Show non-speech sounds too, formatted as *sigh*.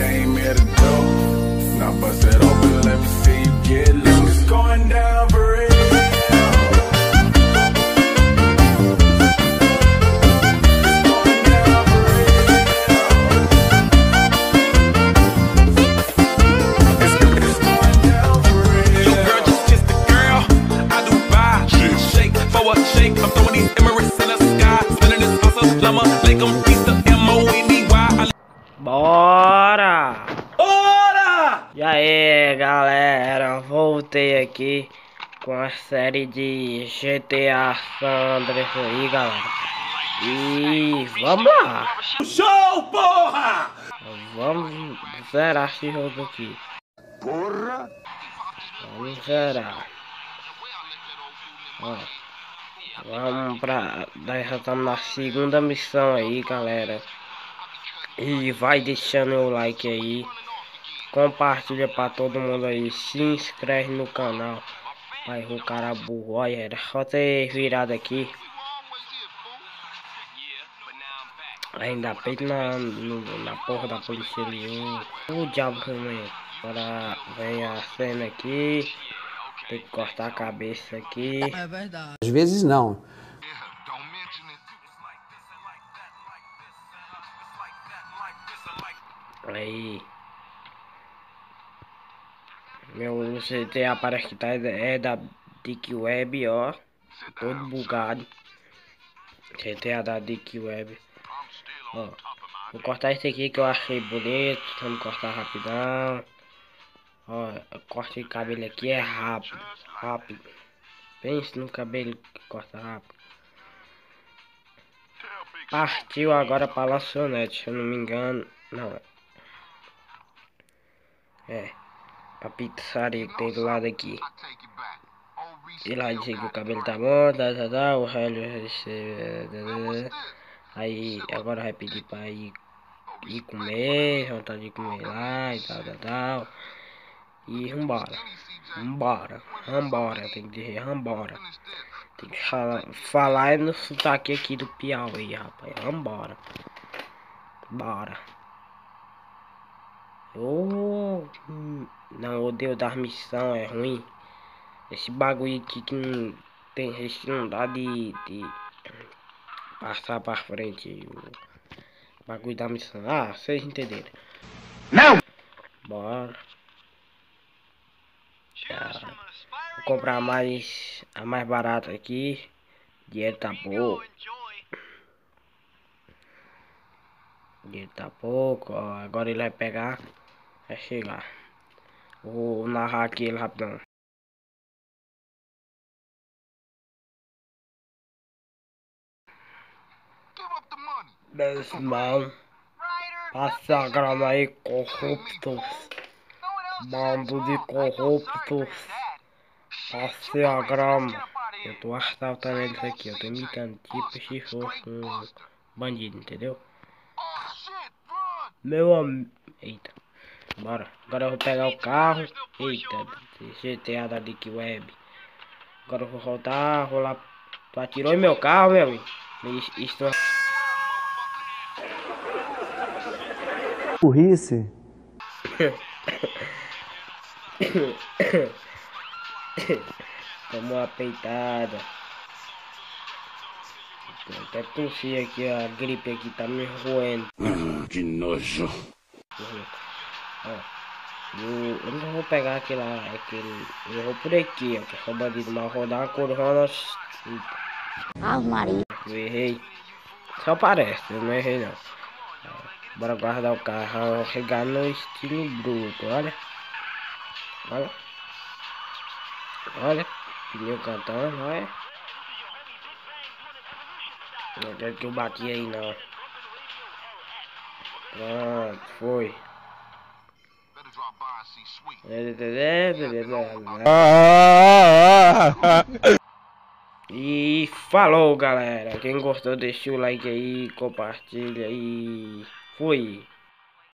came here to do. Now bust it open, let me see you get loose. It's going down for real. Shake, I'm throwing these in the sky, this hustle, Boy. Aí, galera, voltei aqui com a série de GTA San Andreas aí, galera. E vamos lá! Show, porra! Vamos zerar esse jogo aqui. Porra! Vamos zerar. Ó, vamos pra. Nós já estamos na segunda missão aí, galera. E vai deixando o like aí. Compartilha pra todo mundo aí. Se inscreve no canal. Vai o cara burro. Olha, era só ter virado aqui. Ainda peito na, no, na porra da polícia ali. O, o diabo também. Agora vem a cena aqui. Tem que cortar a cabeça aqui. É verdade. Às vezes não. Aí. Meu GTA parece que tá é da Dick Web, ó. Todo bugado. GTA da Dick Web. Ó. Vou cortar esse aqui que eu achei bonito. Vamos cortar rapidão. Ó, corte de cabelo aqui é rápido. Rápido. Pense no cabelo que corta rápido. Partiu agora pra lanchonete, se eu não me engano. Não. É. Pra pizzaria que tem do lado aqui. E lá diz que o cabelo tá bom, tá, tá, tá, o relho Aí agora vai pedir pra ir, ir comer, vontade de comer lá e tal, tal, tal. E vambora. Vambora. Vambora. Tem que dizer vambora. Tem que falar, falar no sotaque aqui do Piauí, rapaz. Vambora. Bora. Oh, não odeio dar missão, é ruim. Esse bagulho aqui que não tem gente não dá de, de passar pra frente o bagulho da missão. Ah, vocês entenderam. Não! Bora. Já. Vou comprar mais a mais barata aqui. Dinheiro tá pouco. Dinheiro tá pouco, ó. Agora ele vai pegar. Vai chegar. Vou narrar aqui ele rapidão. Meus irmãos, passa a grana aí, corruptos. Bando de corruptos. Passe a grama. Eu tô assaltando eles aqui, eu tô imitando tipo se fosse um bandido, entendeu? Meu amigo. Eita. Bora. Agora eu vou pegar o carro. Eita. GTA da Dick Web. Agora eu vou voltar. Vou lá. Tu atirou em meu carro, meu amigo. Isso. Burrice. *coughs* Tomou uma peitada. Eu até tossi aqui, a gripe aqui tá me roendo. Hum, que nojo. Ó, eu, eu não vou pegar aquele, aquele. Eu vou por aqui, ó. Que eu sou bandido, mas vou dar uma corona. Ah, Maria. Eu errei. Só parece, eu não errei não. Bora guardar o carro, regar no estilo bruto, olha. Olha. Olha. Pneu cantando, olha. Não quero que eu bati aí não. Pronto, foi. E falou galera, quem gostou deixa o like aí, compartilha e fui.